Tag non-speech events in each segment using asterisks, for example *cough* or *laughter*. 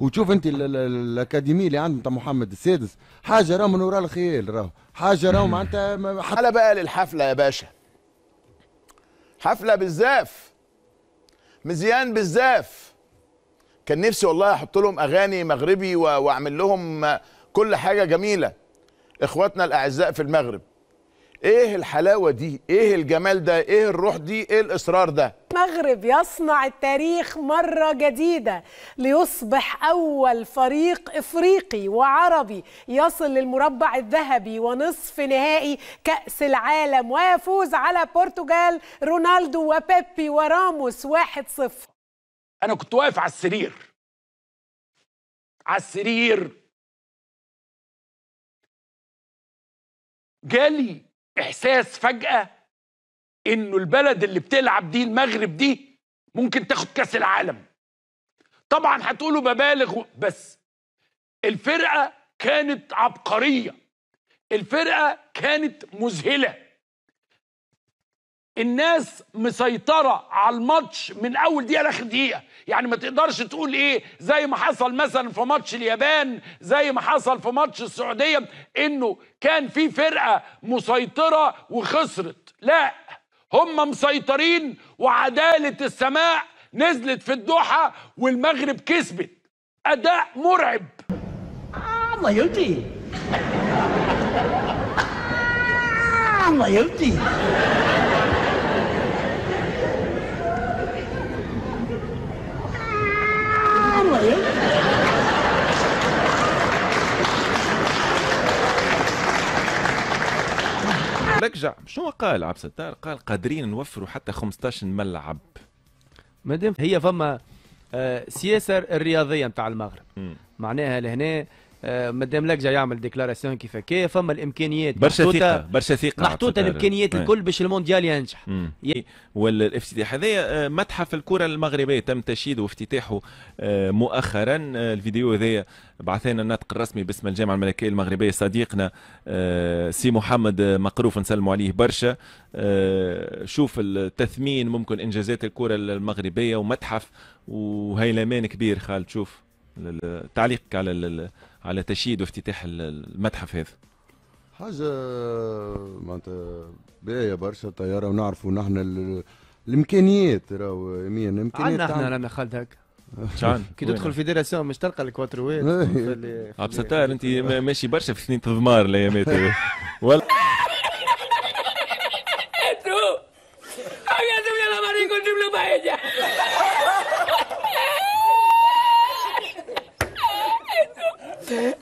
وتشوف انت ال- ال- الأكاديمية اللي عند محمد السادس. حاجة راهو من وراء الخيال راهو. حاجة راهو معناتها على بقى للحفله يا باشا. حفلة بالزاف. مزيان بالزاف. كان نفسي والله أحط لهم أغاني مغربي وأعمل لهم كل حاجة جميلة. إخواتنا الأعزاء في المغرب. إيه الحلاوة دي؟ إيه الجمال ده؟ إيه الروح دي؟ إيه الإصرار ده؟ المغرب يصنع التاريخ مرة جديدة ليصبح أول فريق إفريقي وعربي يصل للمربع الذهبي ونصف نهائي كأس العالم ويفوز على بورتوغال رونالدو وبيبي وراموس 1-0 أنا كنت واقف على السرير. على السرير. جالي إحساس فجأة إنه البلد اللي بتلعب دي المغرب دي ممكن تاخد كأس العالم. طبعا هتقولوا ببالغ بس الفرقة كانت عبقرية. الفرقة كانت مذهلة. الناس مسيطرة على الماتش من أول دقيقة لآخر دقيقة. يعني ما تقدرش تقول إيه زي ما حصل مثلا في ماتش اليابان زي ما حصل في ماتش السعودية إنه كان في فرقة مسيطرة وخسرت. لا هم مسيطرين وعدالة السماء نزلت في الدوحة والمغرب كسبت. أداء مرعب. الله يهدي *laughs* الله يهدي الله يهدي رجع شنو قال عبد الستار؟ قال قادرين نوفروا حتى 15 ملعب. مادام هي فما آه، سياسة الرياضية نتاع المغرب. معناها لهنا آه، مادام لقجع يعمل déclaration كيف هكا فما الإمكانيات برشا ثقة برشا ثقة محطوطة. الإمكانيات إيه. الكل باش المونديال ينجح. والافتتاح هذايا آه، متحف الكرة المغربية تم تشييده وافتتاحه آه، مؤخرا الفيديو هذايا بعثنا الناطق الرسمي باسم الجامعة الملكية المغربية صديقنا سي محمد مقروف نسلموا عليه برشا شوف التثمين ممكن إنجازات الكرة المغربية ومتحف وهيلمان كبير خالد شوف تعليقك على ال- على تشييد وافتتاح ال- المتحف هذا. حاجة معناتها باهية برشا طيارة ونعرفوا نحن ال- الإمكانيات راهو يمين الامكانيات عندنا إحنا. رانا خالد هكا شعان كي تدخل fédération مش تلقى الكواتروات. *laughs* عبد الستار أنت ما- ماشي برشا في سنين تضمار الأيامات *laughs* هذه. ولا لا عبد الستار تدوب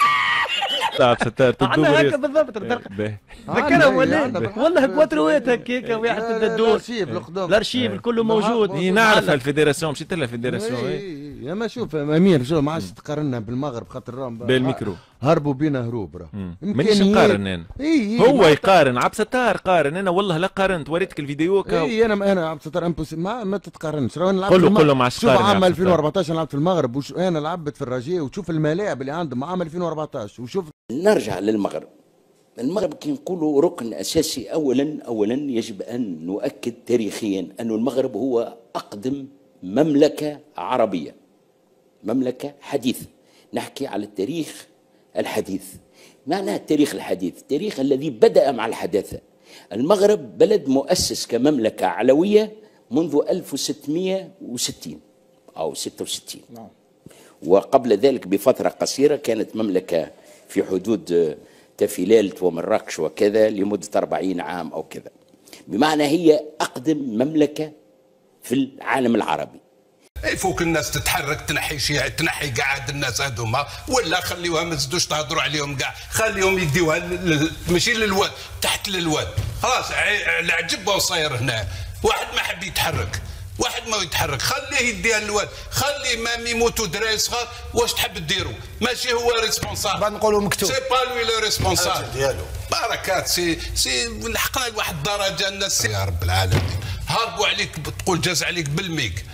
عندنا هكا. بالضبط عندنا- ولا إيه؟ والله كواتروات هكاك واحد تبدا تدور الأرشيف القدام الأرشيف الكل موجود إيه، نعرف الفيدراسيون مشيت لها الفيدراسيون إيه، إيه. يا ما شوف أمير شو ما عادش تقارنا بالمغرب خاطر راهم بالميكرو هربوا بينا هروب راه. مانيش. نقارن أنا إيه هو يقارن عبد الستار قارن أنا والله لا قارنت وريتك الفيديو كا اي أنا أنا عبد الستار ما ما تتقارنش راه أنا لعبت قل له- في قل له المغرب. ما عادش شوف عام عبد الستار. 2014 لعبت في المغرب وش أنا لعبت في الرجاء وتشوف الملاعب اللي عندهم عام 2014 وشوف نرجع للمغرب. المغرب كي نقولوا ركن أساسي اولا اولا يجب أن نؤكد تاريخيا أن المغرب هو أقدم مملكة عربية مملكة حديثه نحكي على التاريخ الحديث. معنى التاريخ الحديث؟ التاريخ الذي بدأ مع الحداثة. المغرب بلد مؤسس كمملكة علوية منذ 1660 أو 66 نعم. وقبل ذلك بفترة قصيرة كانت مملكة في حدود آه، تفيلالت ومراكش وكذا لمدة 40 عام أو كذا. بمعنى هي أقدم مملكة في العالم العربي. يفوك الناس تتحرك تنحي شيعي تنحي قاعد الناس هذوما ولا خليوها ما تزيدوش تهضروا عليهم كاع خليهم يديوها ماشي للواد تحت للواد. خلاص العجب وصاير هنا. واحد ما حب يتحرك. واحد ما يتحرك. خليه يديها للواد خلي même يموتوا دراري صغار واش تحب ديروا ماشي هو responsable بعد نقولوا مكتوب. c'est pas lui le responsable ديالو. بركات سي سي لحقنا لواحد الدرجة الناس يا رب العالمين. هربوا عليك تقول جاز عليك بالميك.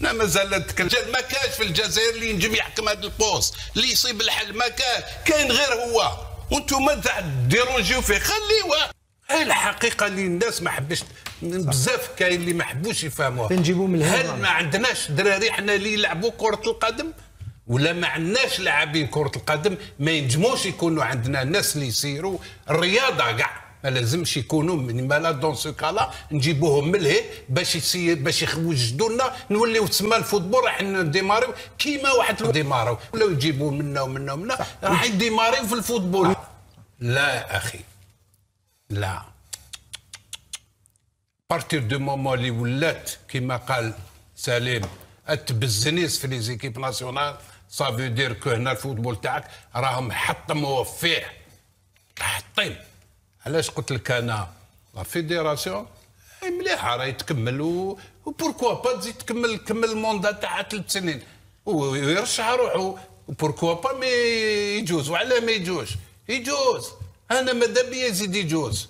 لا ما زالت تكلم. ما كانش في الجزائر اللي ينجم يحكم هذا ال poste. اللي يصيب الحل ما كان كاين غير هو. وأنتم تاع déranger يو فيه. خليوه. هاي الحقيقة اللي الناس ما حبش بزاف كاين اللي ما حبوش يفهموها. فين نجيبوا من؟ هل ما عندناش دراري إحنا اللي يلعبوا كرة القدم؟ ولا ما عندناش لاعبين كرة القدم؟ ما ينجموش يكونوا عندنا ناس اللي يسيروا. الرياضة كاع ما لازمش يكونوا من مالا dans ce cas-là. نجيبوهم من الهي باش يسير باش يوجدوا لنا. نوليو تسمى ال football راح ن démarrer يو. كيما واحد démarrer يو ولاو يجيبوا منا ومنا ومنا. راح ي démarrer يو في ال football. لا أخي. à partir du moment اللي ولات كما قال سليم تبزنيس في les équipes nationales ça veut dire que هنا ال football تاعك راهم حطموا فيه حطيم علاش قلت لك أنا la fédération مليحه راهي تكمل و و pourquoi pas تزيد تكمل كمل ال mandat تاعها ثلاث سنين ويرشح روحه و pourquoi pas ما يجوز وعلاه ما يجوز يجوز أنا ماذا بيا يزيد يجوز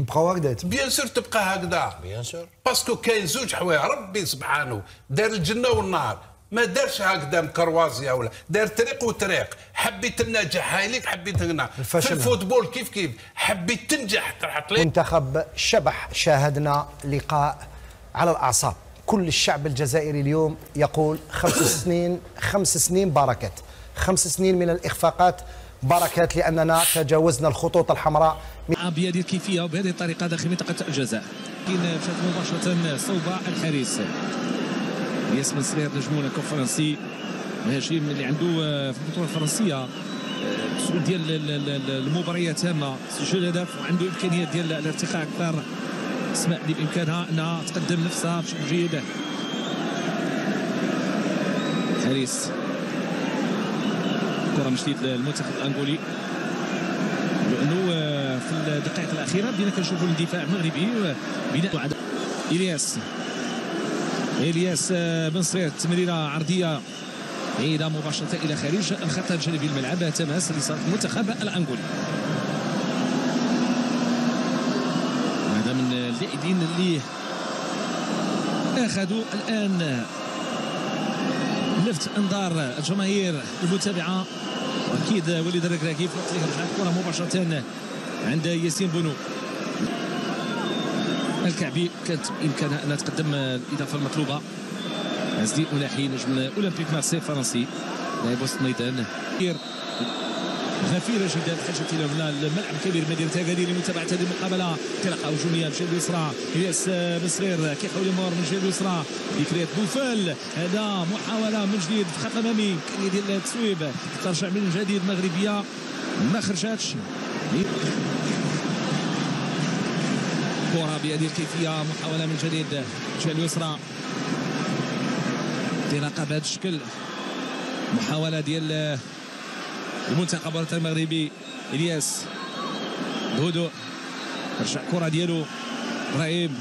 نبقاو هكذا bien sûr تبقى هكذا. bien sûr. parce que كاين زوج حوايج ربي سبحانه دار الجنة والنار. ما دارش هكذا كروازيا ولا دار طريق وطريق. حبيت النجاح هاي ليك حبيت هنا في. الفوتبول كيف كيف؟ حبيت تنجح تحط لي. منتخب شبح شاهدنا لقاء على الأعصاب. كل الشعب الجزائري اليوم يقول خمس *coughs* سنين خمس سنين بركت خمس سنين من الإخفاقات. بركات لأننا تجاوزنا الخطوط الحمراء. بهذه الكيفية وبهذه الطريقة داخل منطقة الجزاء. كاين مشات مباشرة صوب الحارس. الياس بن صغير نجمونا كونفرنسي مهاجم اللي عنده في البطولة الفرنسية. آه، سهول ديال ال- ال- ال- المباريات تامه سجل هدف وعنده امكانيات ديال الارتقاء أكثر. أسماء اللي بإمكانها أنها تقدم نفسها بشكل جيد. حارس. كره من جديد للمنتخب الأنغولي. لأنه آه، في الدقائق الأخيرة بدينا كنشوفوا الدفاع المغربي آه، بناء إلياس. إلياس آه، بن صغير تمريره عرضية. بعيده مباشرة إلى خارج الخط الجانبي الملعب تماس لصالح المنتخب الأنغولي. هذا من اللاعبين اللي أخذوا الآن لفت انظار الجماهير المتابعة وأكيد وليد الركراكي في الكرة مباشرة عند ياسين بونو. الكعبي كانت بامكانها انها تقدم الإضافة المطلوبة. عز الدين ملاحي نجم اولمبيك مارسيل الفرنسي لاعب وسط الميدان غفيرة جدا بحاجة إلى هنا الملعب الكبير مدينة أكادير لمتابعة هذه المقابلة. انطلاقة هجومية بالجهة اليسرى إلياس بن صغير كيحاول يمر من الجهة اليسرى ذكريات بوفال هذا محاولة من جديد في الخط الأمامي إمكانية ديال التسويب ترجع من جديد مغربية. ما خرجاتش. كرة بهذه الكيفية. محاولة من جديد. الجهة اليسرى انطلاقة بهذا الشكل محاولة ديال المنتخب المغربي إلياس بهدوء رجع الكرة ديالو. إبراهيم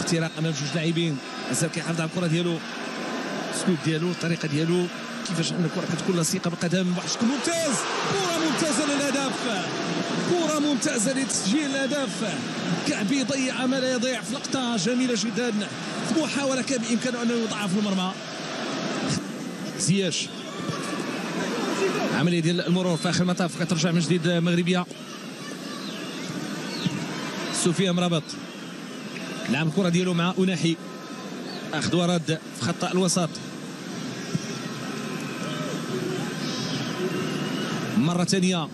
اختراق أمام جوج لاعبين. مازال كيحافظ على الكرة ديالو. السلوك ديالو الطريقة ديالو. كيفاش أن الكرة كتكون لصيقة بالقدم. بواحد الشكل ممتاز. كرة ممتازة للهدف. كرة ممتازة لتسجيل الهدف. كعبي ضيع ما لا يضيع في لقطة جميلة جدا. في محاولة كان بإمكانه أنه يضعف المرمى. زياش. عمليه ديال المرور في آخر المطاف كترجع من جديد مغربية. سفيان مرابط. لعب الكرة ديالو مع اناحي أخذ ورد في خط الوسط. مرة ثانية.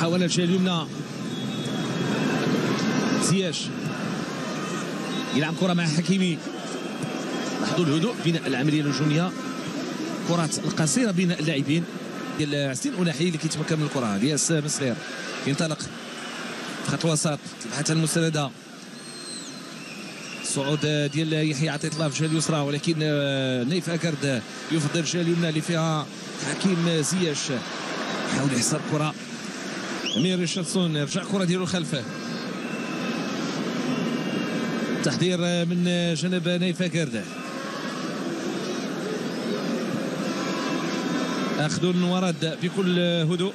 حاول الجهة اليمنى. زياش. يلعب كرة مع حكيمي. لاحظوا الهدوء بناء العملية الهجومية كرات القصيرة بين اللاعبين ديال عسين اناحي اللي كيتمكن من الكرة. الياس صغير ينطلق خط الوسط البحث عن المسانده صعود ديال يحيى عطية الله في الجهة اليسرى ولكن آه، نيف أكرد يفضل الجهة اليمنى اللي فيها حكيم زياش. حاول يحصر الكرة. أمير ريتشاردسون رجع الكرة ديالو خلفه تحضير من جانب نيف أكرد. أخذ ورد بكل هدوء.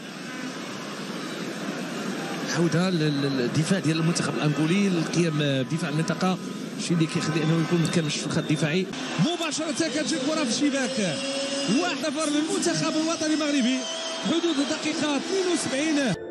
عودة للدفاع ديال المنتخب الأنغولي للقيام بدفاع المنطقة. الشيء اللي كيخلي أنه يكون متكامل في الخط الدفاعي. مباشرة كتجي الكرة في الشباك. واحد للمنتخب الوطني المغربي. حدود الدقيقة 72